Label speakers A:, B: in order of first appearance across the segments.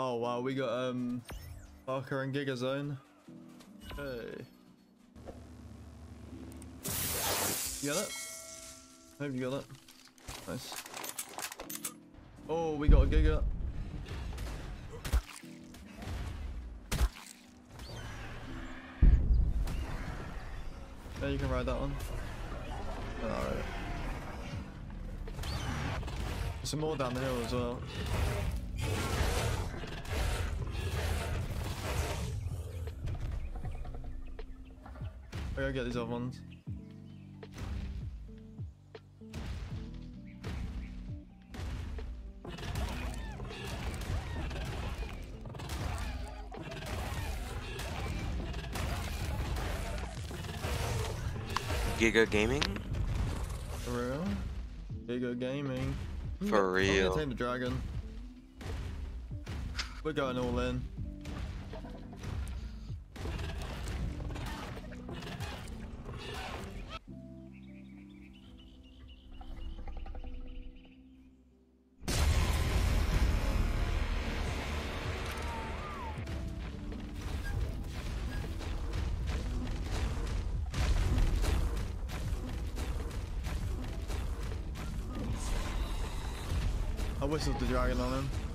A: Oh wow, we got um Parker and Giga Zone. Hey. You got it? Hope you got it. Nice. Oh, we got a Giga. Yeah, you can ride that one. Alright. Some more down the hill as well. I gotta get these other ones.
B: Giga Gaming?
A: For real? Giga Gaming.
B: For
A: gonna- I'm gonna tame the dragon. We're going all in. I whistled the dragon on him.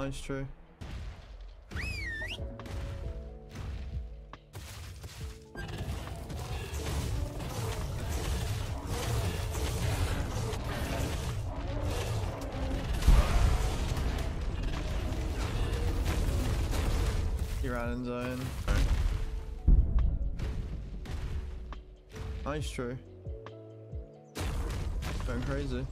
A: That's true. You're in zone. Nice TRU. Going crazy.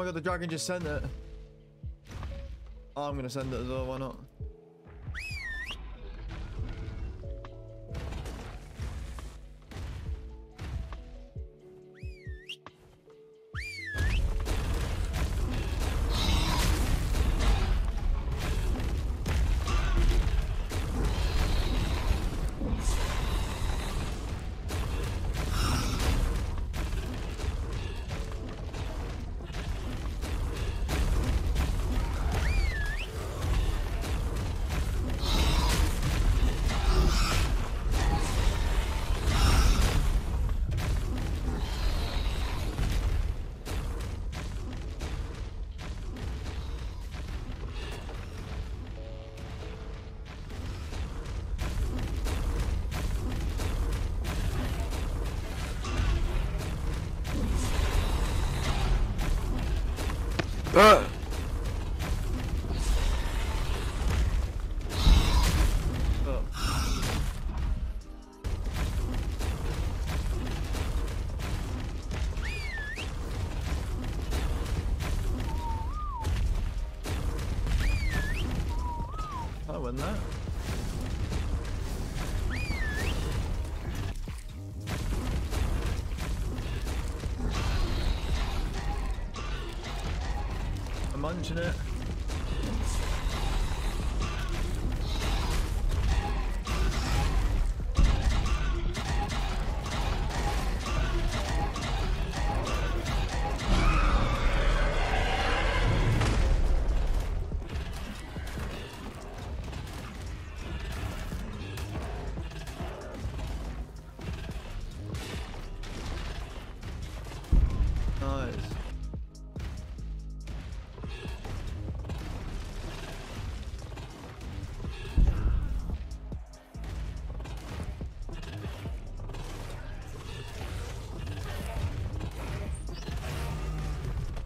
A: My god, the dragon just sent it. Oh, I'm gonna send it as well, why not?
B: Ah!
A: Oh. Win that. Munching it.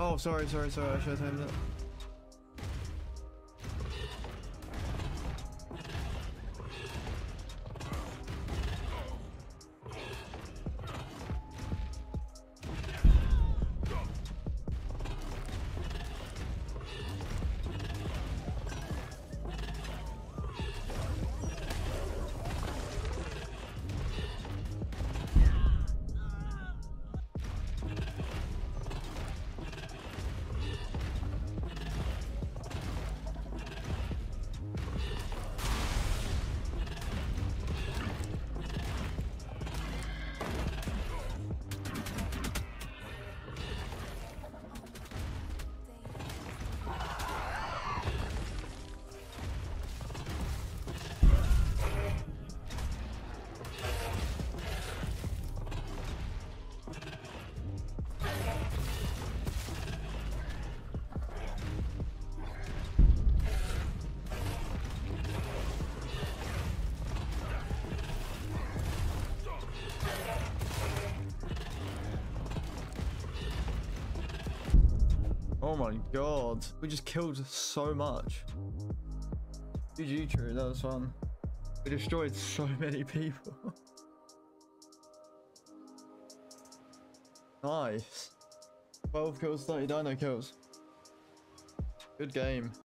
A: Oh, sorry, sorry, sorry. I should have timed it. Oh my god. We just killed so much. GG TRU, that was fun. We destroyed so many people. nice. 12 kills, 30 dino kills. Good game.